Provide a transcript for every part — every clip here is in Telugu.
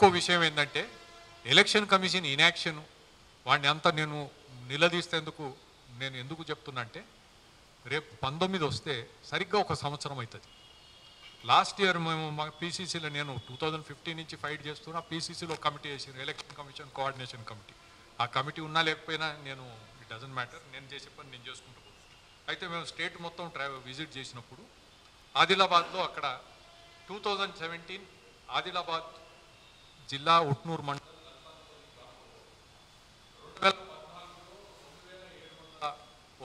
ఇంకో విషయం ఏంటంటే ఎలక్షన్ కమిషన్ ఇన్యాక్షన్ వాడిని అంతా నేను నిలదీస్తేందుకు నేను ఎందుకు చెప్తున్నా అంటే రేపు పంతొమ్మిది వస్తే సరిగ్గా ఒక సంవత్సరం అవుతుంది. లాస్ట్ ఇయర్ మేము మా పీసీసీలో నేను టూ థౌజండ్ ఫిఫ్టీన్ నుంచి ఫైట్ చేస్తున్నా పీసీసీలో కమిటీ వేసాను ఎలక్షన్ కమిషన్ కోఆర్డినేషన్ కమిటీ ఆ కమిటీ ఉన్నా లేకపోయినా నేను ఇట్ డజంట్ మ్యాటర్ నేను చేసే పని నేను చేసుకుంటూ అయితే మేము స్టేట్ మొత్తం ట్రావెల్ విజిట్ చేసినప్పుడు ఆదిలాబాద్లో అక్కడ టూ థౌజండ్ సెవెంటీన్ ఆదిలాబాద్ జిల్లా ఉట్నూరు మండలం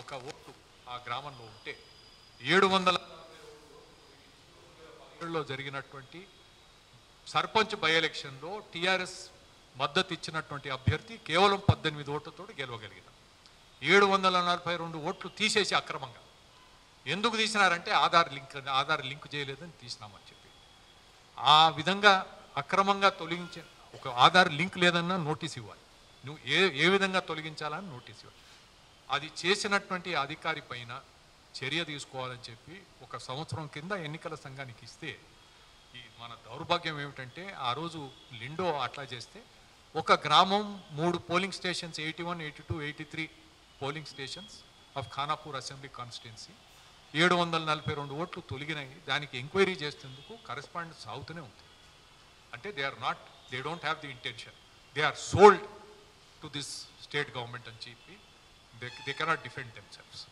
ఒక ఓటు ఆ గ్రామంలో ఉంటే ఏడు వందల జరిగినటువంటి సర్పంచ్ బై ఎలక్షన్లో టీఆర్ఎస్ మద్దతు ఇచ్చినటువంటి అభ్యర్థి కేవలం పద్దెనిమిది ఓట్లతో గెలవగలిగిన. ఏడు వందల నలభై రెండు ఓట్లు తీసేసి అక్రమంగా. ఎందుకు తీసినారంటే ఆధార్ లింక్ ఆధార్ లింక్ చేయలేదని తీసినామని చెప్పి. ఆ విధంగా అక్రమంగా తొలగించే ఒక ఆధార్ లింక్ లేదన్నా నోటీస్ ఇవ్వాలి. నువ్వు ఏ ఏ విధంగా తొలగించాలని నోటీస్ ఇవ్వాలి. అది చేసినటువంటి అధికారి పైన చర్య తీసుకోవాలని చెప్పి ఒక సంవత్సరం కింద ఎన్నికల సంఘానికి ఇస్తే ఈ మన దౌర్భాగ్యం ఏమిటంటే ఆ రోజు లిండో అట్లా చేస్తే ఒక గ్రామం మూడు polling stations eighty one eighty two eighty three polling stations of Khanapur assembly constituency ఏడు వందల నలభై రెండు ఓట్లు తొలగినాయి. దానికి ఎంక్వైరీ చేసేందుకు కరెస్పాండెన్స్ సాగుతూనే ఉంది. అంటే they are not they don't have the intention they are sold to this state government అని చెప్పి they they cannot defend themselves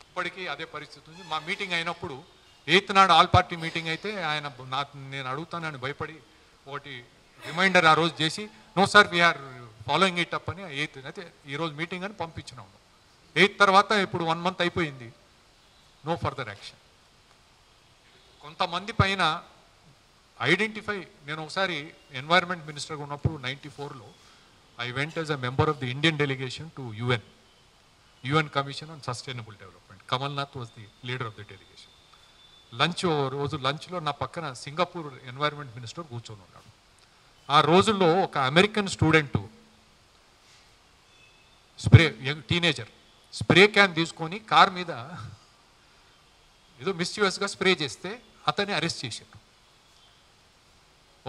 ఇప్పటికీ అదే పరిస్థితి ఉంది. మా మీటింగ్ అయినప్పుడు ఎయిత్ నాడు ఆల్ పార్టీ మీటింగ్ అయితే ఆయన నా నేను అడుగుతానని భయపడి ఒకటి రిమైండర్ ఆ రోజు చేసి no sir we're following it up అని ఎయిత్ అయితే ఈరోజు మీటింగ్ అని పంపించినాము ఎయిత్ తర్వాత ఇప్పుడు వన్ మంత్ అయిపోయింది. నో ఫర్దర్ యాక్షన్ కొంతమంది పైన ఐడెంటిఫై నేను ఒకసారి ఎన్వైర్న్మెంట్ మినిస్టర్గా ఉన్నప్పుడు నైంటీ ఫోర్లో I went as a member of the Indian delegation to UN UN commission on sustainable development Kamal Nath was the leader of the delegation lunch రోజు లంచ్లో నా పక్కన సింగపూర్ ఎన్వైర్న్మెంట్ మినిస్టర్ కూర్చొని ఉన్నాడు. ఆ రోజుల్లో ఒక American student spray teenager spray can తీసుకొని కార్ మీద ఏదో మిస్యూస్గా స్ప్రే చేస్తే అతన్ని అరెస్ట్ చేశారు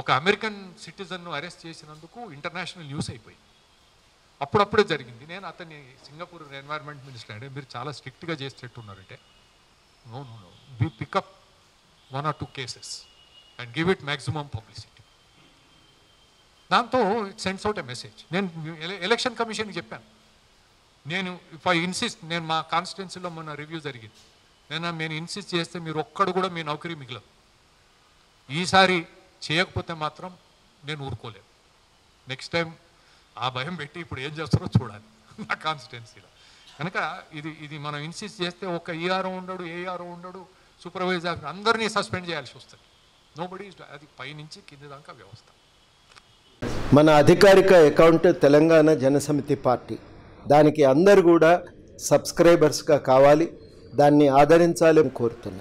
ఒక అమెరికన్ సిటిజన్ను అరెస్ట్ చేసినందుకు ఇంటర్నేషనల్ న్యూస్ అయిపోయింది. అప్పుడప్పుడే జరిగింది. నేను అతన్ని సింగపూర్ ఎన్వైర్మెంట్ మినిస్టర్ అంటే మీరు చాలా స్ట్రిక్ట్గా చేసేట్టున్నారంటే no no no. We pick up one or two cases and give it maximum publicity దాంతో it sends out a message నేను ఎలక్షన్ కమిషన్కి చెప్పాను. నేను ఇఫ్ ఐ ఇన్సిస్ట్ నేను మా కాన్స్టిట్యున్సీలో మొన్న రివ్యూ జరిగింది. నేను నేను ఇన్సిస్ట్ చేస్తే మీరు ఒక్కడు కూడా మీ నౌకరీ మిగిలదు ఈసారి చేయకపోతే మాత్రం నేను ఊరుకోలేను. నెక్స్ట్ టైం ఆ భయం పెట్టి ఇప్పుడు ఏం చేస్తారో చూడాలి. నా కాన్స్టిట్యున్సీలో కనుక ఇది ఇది మనం ఇన్సిస్ట్ చేస్తే ఒక ఈఆర్ఓ ఉండడు ఏఆర్ఓ ఉండడు సూపర్వైజర్ అందరినీ సస్పెండ్ చేయాల్సి వస్తుంది. నో బడీ అది పైనుంచి కింది దాకా వ్యవస్థ. మన అధికారిక అకౌంట్ తెలంగాణ జనసమితి పార్టీ. దానికి అందరు కూడా సబ్స్క్రైబర్స్గా కావాలి. దాన్ని ఆదరించాలని కోరుతున్నా.